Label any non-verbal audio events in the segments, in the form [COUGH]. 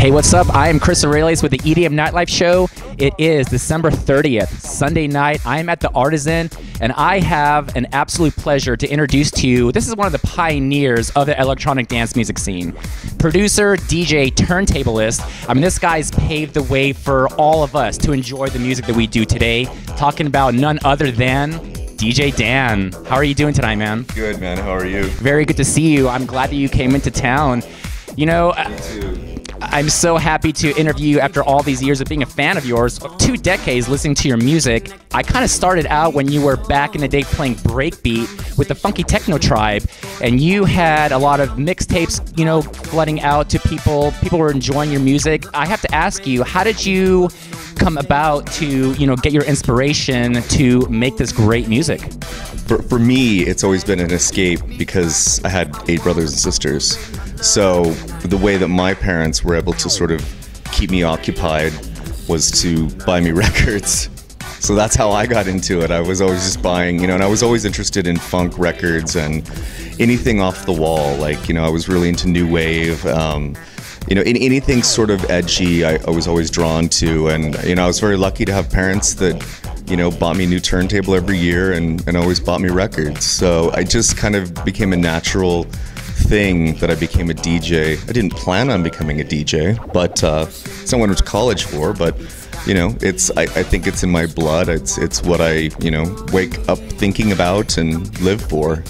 Hey, what's up? I am Chris Aurelius with the EDM Nightlife Show. It is December 30th, Sunday night. I am at the Artisan, and I have an absolute pleasure to introduce to you. This is one of the pioneers of the electronic dance music scene. Producer, DJ, turntablist. I mean, this guy's paved the way for all of us to enjoy the music that we do today. Talking about none other than DJ Dan. How are you doing tonight, man? Good, man. How are you? Very good to see you. I'm glad that you came into town. You know, I'm so happy to interview you after all these years of being a fan of yours, two decades listening to your music. I kind of started out when you were back in the day playing breakbeat with the Funky Tekno Tribe, and you had a lot of mixtapes, you know, flooding out to people. People were enjoying your music. I have to ask you, how did you come about to, you know, get your inspiration to make this great music? For, for me, it's always been an escape because I had eight brothers and sisters. So the way that my parents were able to sort of keep me occupied was to buy me [LAUGHS] records. So that's how I got into it. I was always just buying, you know, and I was always interested in funk records and anything off the wall. Like, you know, I was really into new wave. Um, you know, anything sort of edgy, I, I was always drawn to. And, you know, I was very lucky to have parents that, you know, bought me a new turntable every year and, and always bought me records. So I just kind of became a natural thing that I became a DJ. I didn't plan on becoming a DJ, but uh, I went to college for. But you know, it's I, I think it's in my blood. It's it's what I you know wake up thinking about and live for.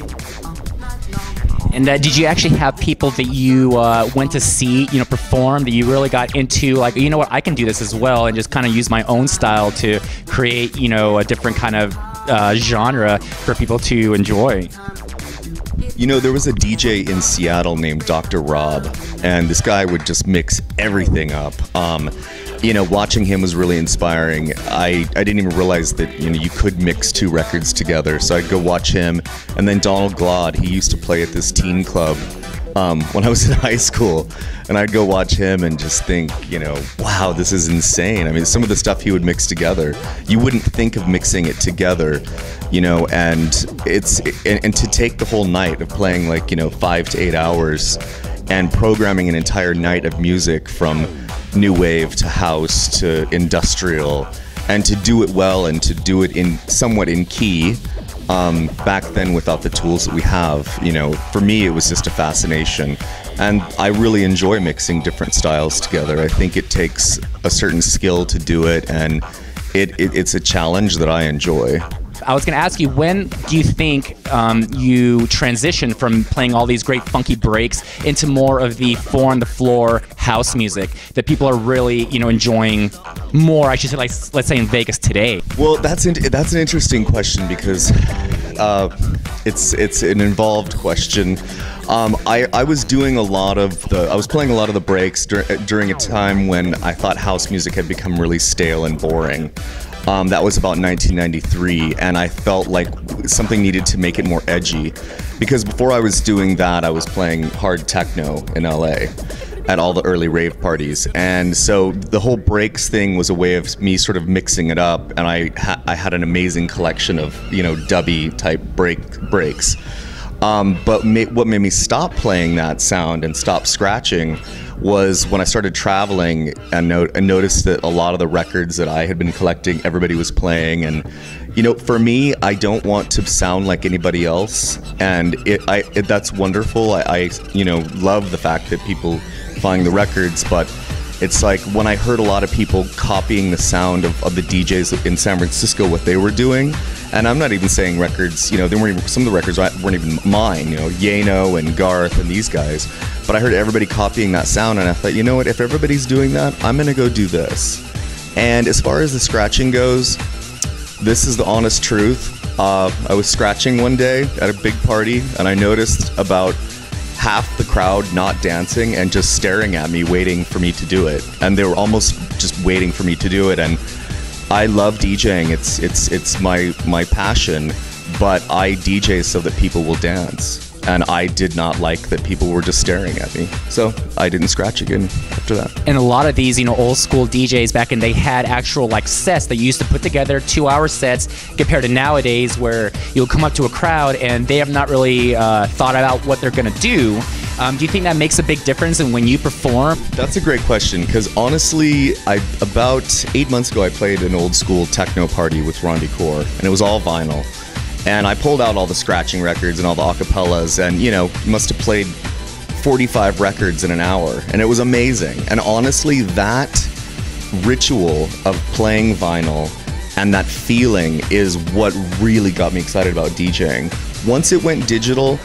And uh, did you actually have people that you uh, went to see, you know, perform that you really got into, like, you know what, I can do this as well, and just kind of use my own style to create, you know, a different kind of uh, genre for people to enjoy? You know, there was a DJ in Seattle named Dr. Rob, and this guy would just mix everything up. Um, you know, watching him was really inspiring. I, I didn't even realize that, you know, you could mix two records together. So I'd go watch him. And then Donald Glaude, he used to play at this teen club um, when I was in [LAUGHS] high school. And I'd go watch him and just think, you know, wow, this is insane. I mean, some of the stuff he would mix together, you wouldn't think of mixing it together, you know, and it's, and, and to take the whole night of playing like, you know, five to eight hours and programming an entire night of music from new wave to house to industrial and to do it well and to do it in somewhat in key um, back then without the tools that we have you know for me it was just a fascination. And i really enjoy mixing different styles together. I think it takes a certain skill to do it and it, it it's a challenge that i enjoy I was going to ask you, when do you think um, you transition from playing all these great funky breaks into more of the four on the floor house music that people are really, you know, enjoying more? I should say, like, let's say in Vegas today. Well, that's an, that's an interesting question because uh, it's it's an involved question. Um, I, I was doing a lot of the I was playing a lot of the breaks dur- during a time when I thought house music had become really stale and boring. Um, that was about 1993, and I felt like something needed to make it more edgy. Because before I was doing that, I was playing hard techno in LA at all the early rave parties. And so the whole breaks thing was a way of me sort of mixing it up, and I, ha- I had an amazing collection of, you know, dubby type break breaks. Um, but ma- what made me stop playing that sound and stop scratching was when I started traveling and, no- noticed that a lot of the records that I had been collecting, everybody was playing. And, you know, for me, I don't want to sound like anybody else. And it, I, it, that's wonderful. I, I, you know, love the fact that people find the records, but it's like when I heard a lot of people copying the sound of, of the DJs in San Francisco, what they were doing. And I'm not even saying records, you know, they weren't even, some of the records weren't even mine, you know, Yano and Garth and these guys. But I heard everybody copying that sound, and I thought, you know what, if everybody's doing that, I'm gonna go do this. And as far as the scratching goes, this is the honest truth. Uh, I was scratching one day at a big party, and I noticed about half the crowd not dancing and just staring at me, waiting for me to do it. And they were almost just waiting for me to do it. And I love DJing. It's it's it's my my passion, but I DJ so that people will dance. And I did not like that people were just staring at me. So I didn't scratch again after that. And a lot of these, you know, old school DJs back in they had actual like sets that used to put together two hour sets compared to nowadays where you'll come up to a crowd and they have not really uh, thought about what they're gonna do. Um, do you think that makes a big difference in when you perform? That's a great question because honestly, I about eight months ago I played an old school techno party with Randy Core, and it was all vinyl. And I pulled out all the scratching records and all the acapellas, and you know, must have played 45 records in an hour, and it was amazing. And honestly, that ritual of playing vinyl and that feeling is what really got me excited about DJing. Once it went digital,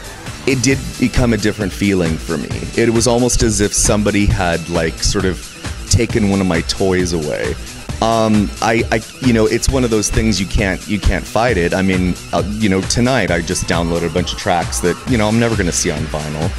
it did become a different feeling for me. It was almost as if somebody had like sort of taken one of my toys away. Um, I, I, you know, it's one of those things you can't, you can't fight it. I mean, uh, you know, tonight I just downloaded a bunch of tracks that you know I'm never going to see on vinyl.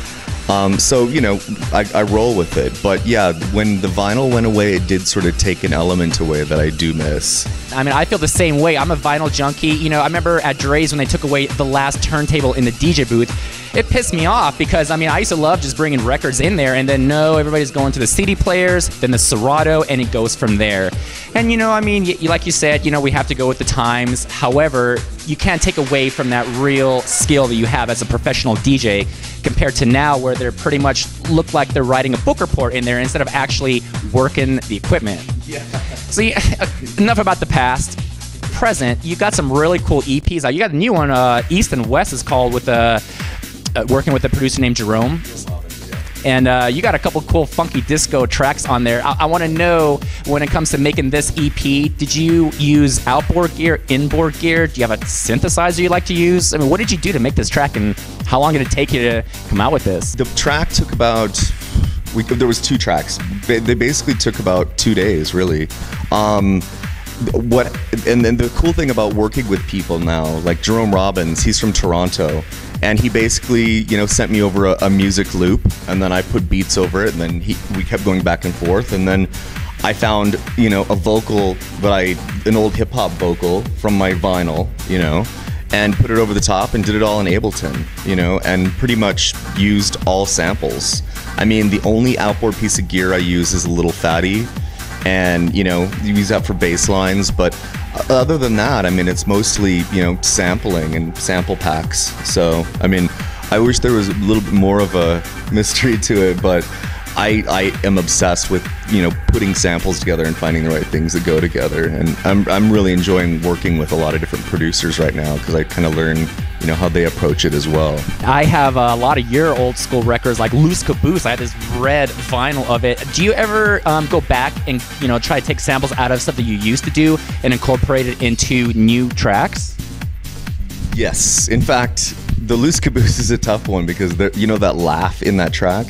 Um, so you know, I, I roll with it. But yeah, when the vinyl went away, it did sort of take an element away that I do miss. I mean, I feel the same way. I'm a vinyl junkie. You know, I remember at Drai's when they took away the last turntable in the DJ booth. It pissed me off because I mean, I used to love just bringing records in there, and then no, everybody's going to the CD players, then the Serato, and it goes from there. And you know, I mean, y- like you said, you know, we have to go with the times. However, you can't take away from that real skill that you have as a professional DJ compared to now where they're pretty much look like they're writing a book report in there instead of actually working the equipment. Yeah. So yeah, [LAUGHS] enough about the past. Present, you got some really cool EPs. out You got a new one, uh, East and West is called with a uh, working with a producer named Jerome. And uh, you got a couple cool funky disco tracks on there. I, I want to know when it comes to making this EP, did you use outboard gear, inboard gear? Do you have a synthesizer you like to use? I mean, what did you do to make this track, and how long did it take you to come out with this? The track took about. We, there was two tracks. They, they basically took about two days, really. Um, what and then the cool thing about working with people now, like Jerome Robbins, he's from Toronto, and he basically you know sent me over a, a music loop, and then I put beats over it, and then he, we kept going back and forth, and then I found you know a vocal that I an old hip hop vocal from my vinyl, you know, and put it over the top and did it all in Ableton, you know, and pretty much used all samples. I mean, the only outboard piece of gear I use is a Little Phatty, and you know, use that for bass lines. But other than that, I mean, it's mostly you know sampling and sample packs. So I mean, I wish there was a little bit more of a mystery to it, but. I, I am obsessed with you know putting samples together and finding the right things that go together and I'm, I'm really enjoying working with a lot of different producers right now because I kind of learn you know how they approach it as well. I have a lot of your old school records, like Loose Caboose. I had this red vinyl of it. Do you ever um, go back and you know try to take samples out of stuff that you used to do and incorporate it into new tracks? Yes, in fact, the Loose Caboose [LAUGHS] is a tough one because there, you know that laugh in that track.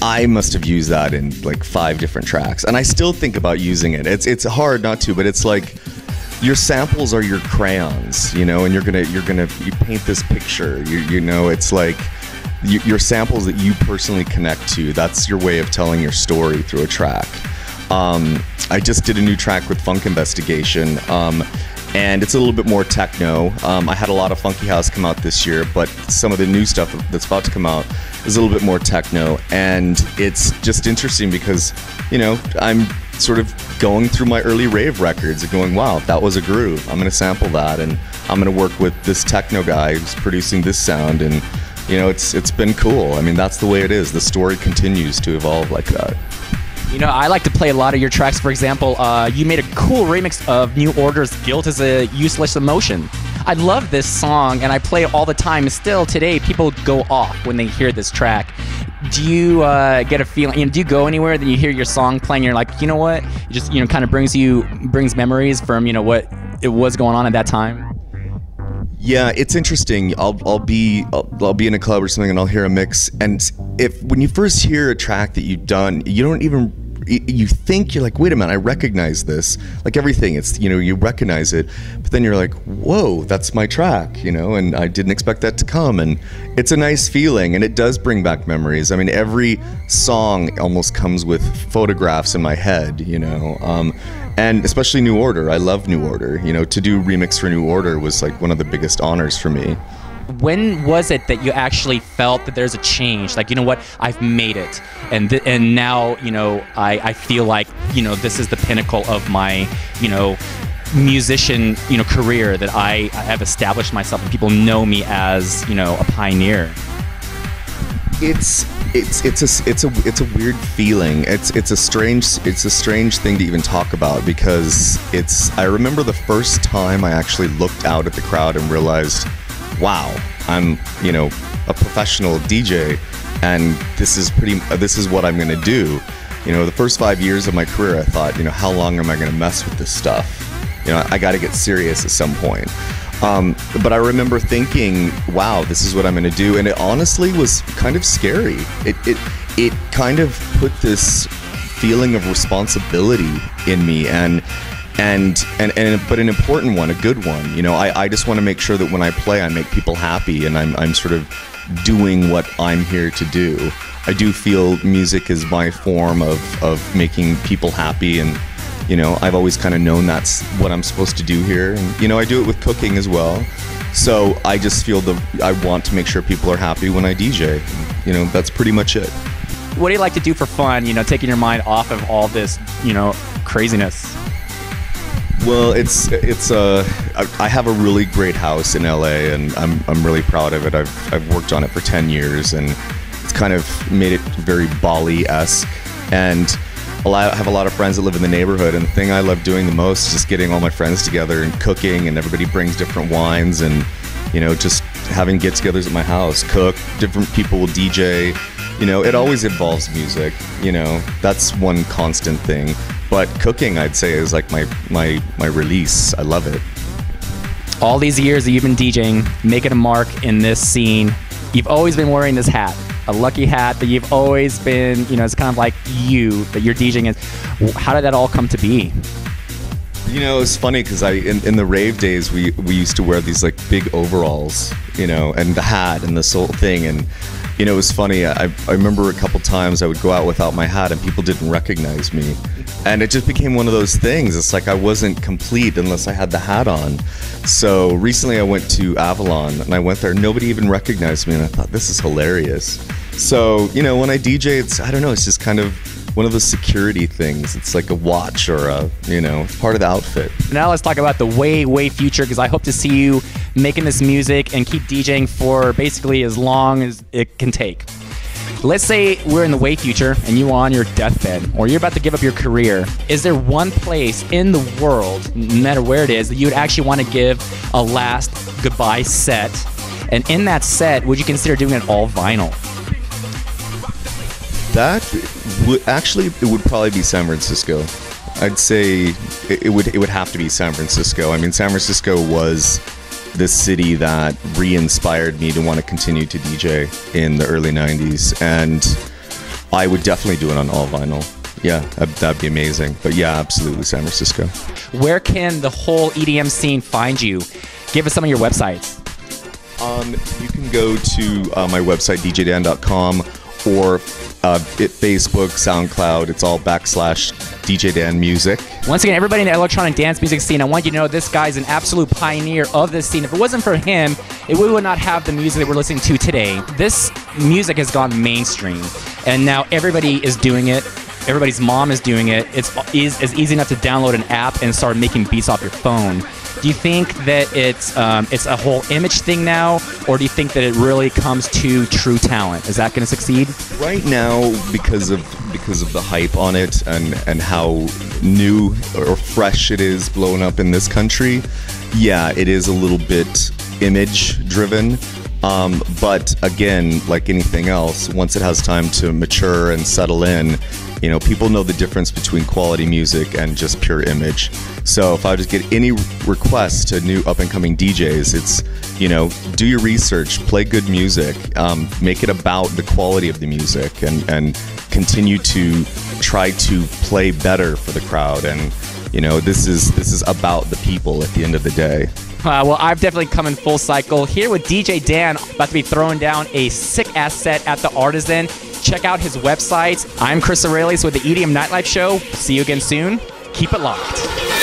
I must have used that in like five different tracks, and I still think about using it. It's it's hard not to, but it's like your samples are your crayons, you know, and you're gonna you're gonna you paint this picture. You you know, it's like you, your samples that you personally connect to. That's your way of telling your story through a track. Um, I just did a new track with Funk Investigation. Um, and it's a little bit more techno. Um, I had a lot of funky house come out this year, but some of the new stuff that's about to come out is a little bit more techno, and it's just interesting because, you know, I'm sort of going through my early rave records and going, wow, that was a groove. I'm gonna sample that, and I'm gonna work with this techno guy who's producing this sound, and you know, it's it's been cool. I mean, that's the way it is. The story continues to evolve like that. You know, I like to play a lot of your tracks. For example, uh, you made a cool remix of New Order's "Guilt is a Useless Emotion." I love this song, and I play it all the time. Still today, people go off when they hear this track. Do you uh, get a feeling? You know, do you go anywhere? Then you hear your song playing, you're like, you know what? It just you know, kind of brings you brings memories from you know what it was going on at that time. Yeah, it's interesting. I'll I'll be I'll, I'll be in a club or something and I'll hear a mix and if when you first hear a track that you've done, you don't even you think you're like, wait a minute, I recognize this. Like everything, it's you know you recognize it, but then you're like, whoa, that's my track, you know, and I didn't expect that to come, and it's a nice feeling, and it does bring back memories. I mean, every song almost comes with photographs in my head, you know, um, and especially New Order. I love New Order. You know, to do remix for New Order was like one of the biggest honors for me when was it that you actually felt that there's a change like you know what i've made it and and now you know I, I feel like you know this is the pinnacle of my you know musician you know career that i, I have established myself and people know me as you know a pioneer it's it's it's a it's a it's a weird feeling. It's it's a strange it's a strange thing to even talk about because it's. I remember the first time I actually looked out at the crowd and realized, wow, I'm you know a professional DJ, and this is pretty. This is what I'm gonna do. You know, the first five years of my career, I thought, you know, how long am I gonna mess with this stuff? You know, I got to get serious at some point. Um, but I remember thinking, wow, this is what I'm going to do. And it honestly was kind of scary. It, it, it kind of put this feeling of responsibility in me and and and, and but an important one, a good one. You know, I, I just want to make sure that when I play, I make people happy, and I'm I'm sort of doing what I'm here to do. I do feel music is my form of of making people happy and you know i've always kind of known that's what i'm supposed to do here and you know i do it with cooking as well so i just feel the i want to make sure people are happy when i dj you know that's pretty much it what do you like to do for fun you know taking your mind off of all this you know craziness well it's it's uh i have a really great house in la and i'm, I'm really proud of it I've, I've worked on it for 10 years and it's kind of made it very bali-esque and a I have a lot of friends that live in the neighborhood, and the thing I love doing the most is just getting all my friends together and cooking, and everybody brings different wines, and you know, just having get-togethers at my house, cook. Different people will DJ. You know, it always involves music. You know, that's one constant thing. But cooking, I'd say, is like my my my release. I love it. All these years that you've been DJing, making a mark in this scene, you've always been wearing this hat a lucky hat that you've always been, you know, it's kind of like you that you're DJing. Is how did that all come to be? You know, it's funny because I in, in the rave days we we used to wear these like big overalls, you know, and the hat and this whole thing, and you know, it was funny. I I remember a couple times I would go out without my hat and people didn't recognize me, and it just became one of those things. It's like I wasn't complete unless I had the hat on. So recently I went to Avalon and I went there. Nobody even recognized me, and I thought this is hilarious. So, you know, when I DJ, it's, I don't know, it's just kind of one of those security things. It's like a watch or a, you know, part of the outfit. Now let's talk about the way, way future because I hope to see you making this music and keep DJing for basically as long as it can take. Let's say we're in the way future and you are on your deathbed or you're about to give up your career. Is there one place in the world, no matter where it is, that you would actually want to give a last goodbye set? And in that set, would you consider doing it all vinyl? That would actually it would probably be San Francisco. I'd say it, it would it would have to be San Francisco. I mean, San Francisco was the city that re-inspired me to want to continue to DJ in the early '90s, and I would definitely do it on all vinyl. Yeah, that'd be amazing. But yeah, absolutely, San Francisco. Where can the whole EDM scene find you? Give us some of your websites. Um, you can go to uh, my website, djdan.com, or uh, it, Facebook, SoundCloud. It's all backslash DJ Dan Music. Once again, everybody in the electronic dance music scene, I want you to know this guy's an absolute pioneer of this scene. If it wasn't for him, it, we would not have the music that we're listening to today. This music has gone mainstream, and now everybody is doing it. Everybody's mom is doing it. It's is, it's easy enough to download an app and start making beats off your phone. Do you think that it's um, it's a whole image thing now, or do you think that it really comes to true talent? Is that going to succeed? Right now, because of because of the hype on it and and how new or fresh it is blowing up in this country, yeah, it is a little bit image driven. Um, but again, like anything else, once it has time to mature and settle in, you know, people know the difference between quality music and just pure image. So if I just get any requests to new up and coming DJs, it's, you know, do your research, play good music, um, make it about the quality of the music, and, and continue to try to play better for the crowd. And, you know, this is this is about the people at the end of the day. Uh, well, I've definitely come in full cycle here with DJ Dan, about to be throwing down a sick ass set at the Artisan. Check out his website. I'm Chris Aurelius with the EDM Nightlife Show. See you again soon. Keep it locked.